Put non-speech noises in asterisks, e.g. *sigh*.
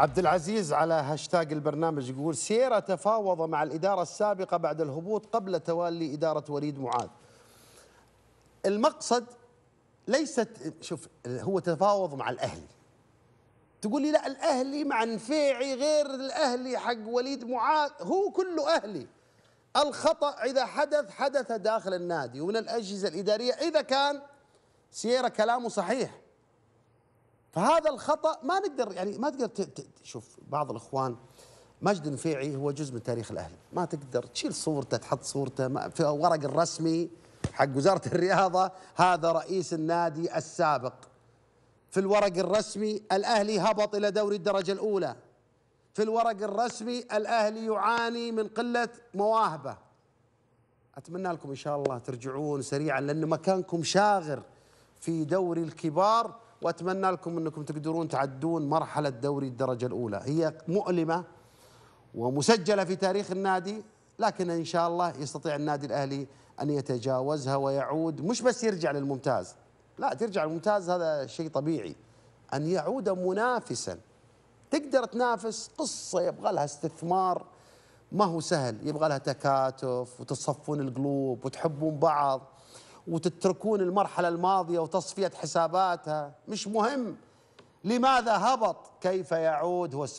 عبد العزيز على هاشتاج البرنامج يقول سيرة تفاوض مع الإدارة السابقة بعد الهبوط قبل تولي إدارة وليد معاذ. المقصد ليست شوف هو تفاوض مع الأهلي. تقول لي لا الأهلي مع نفيعي غير الأهلي حق وليد معاذ. هو كله أهلي. الخطأ إذا حدث حدث داخل النادي ومن الأجهزة الإدارية إذا كان سيرة كلامه صحيح. فهذا الخطأ ما نقدر يعني ما تقدر شوف بعض الإخوان مجد النفيعي هو جزء من تاريخ الاهلي ما تقدر تشيل صورته تحط صورته في ورق الرسمي حق وزارة *laughs* الرياضة هذا رئيس النادي السابق. في الورق الرسمي الأهلي هبط إلى دوري الدرجة الأولى. في الورق الرسمي الأهلي يعاني من قلة مواهبة. أتمنى لكم إن شاء الله ترجعون سريعا لأن مكانكم شاغر في دوري الكبار. وأتمنى لكم أنكم تقدرون تعدون مرحلة دوري الدرجة الأولى. هي مؤلمة ومسجلة في تاريخ النادي لكن إن شاء الله يستطيع النادي الأهلي أن يتجاوزها ويعود. مش بس يرجع للممتاز لا ترجع للممتاز هذا شيء طبيعي. أن يعود منافسا. تقدر تنافس قصة يبغى لها استثمار. ما هو سهل يبغى لها تكاتف وتصفون القلوب وتحبون بعض. وتتركون المرحلة الماضية وتصفية حساباتها. مش مهم لماذا هبط كيف يعود هو السؤال.